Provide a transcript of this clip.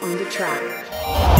On the track.